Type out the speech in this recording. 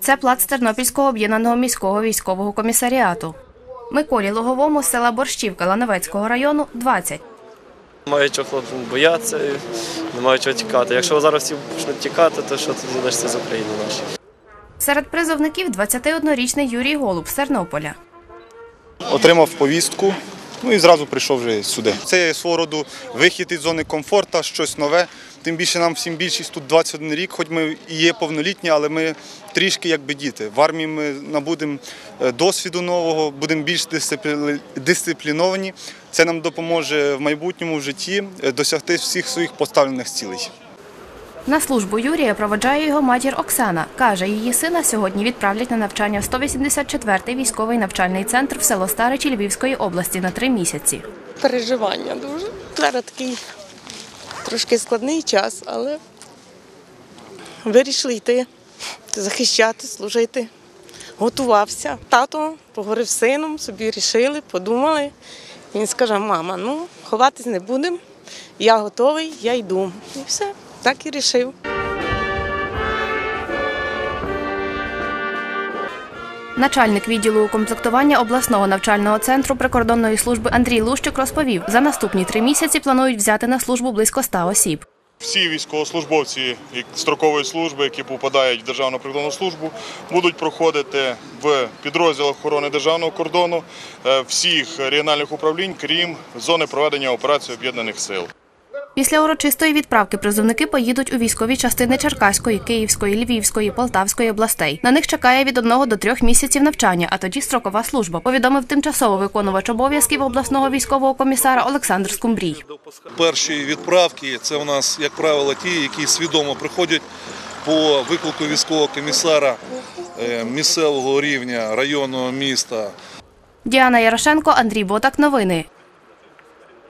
Це плац Тернопільського об'єднаного міського військового комісаріату. Миколі Логовому з села Борщівка Лановецького району 20. Немає чого хлопцям боятися, немає чого тікати. Якщо зараз всі почнуть тікати, то що тоді лишиться з України наші? Серед призовників 21-річний Юрій Голуб з Тернополя. отримав повістку, ну і зразу прийшов вже сюди. Це свого роду вихід із зони комфорту, щось нове. Тим більше нам всім більшість тут 21 рік, хоч ми і є повнолітні, але ми трішки якби діти. В армії ми набудемо е, досвіду нового, будемо більш дисциплі- дисципліновані. Це нам допоможе в майбутньому в житті е, досягти всіх своїх поставлених цілей. На службу Юрія проведжає його матір Оксана. Каже, її сина сьогодні відправлять на навчання в 184-й військовий навчальний центр в село Старичі Львівської області на три місяці. переживання дуже. Зараз такий трошки складний час, але вирішили йти, захищати, служити. Готувався. Тато поговорив з сином, собі рішили, подумали. Він скаже, мама, ну ховатись не будемо, я готовий, я йду. І все, так і рішив. Начальник відділу укомплектування обласного навчального центру прикордонної служби Андрій Лущик розповів, за наступні три місяці планують взяти на службу близько 100 осіб. Всі військовослужбовці строкової служби, які попадають в Державну прикордонну службу, будуть проходити в підрозділах охорони державного кордону е, всіх регіональних управлінь, крім зони проведення операцій об'єднаних сил. Після урочистої відправки призовники поїдуть у військові частини Черкаської, Київської, Львівської, Полтавської областей. На них чекає від одного до трьох місяців навчання, а тоді строкова служба. Повідомив тимчасово виконувач обов'язків обласного військового комісара Олександр Скумбрій. Перші відправки це у нас, як правило, ті, які свідомо приходять по виклику військового комісара е, місцевого рівня, районного міста. Діана Ярошенко, Андрій Ботак. Новини.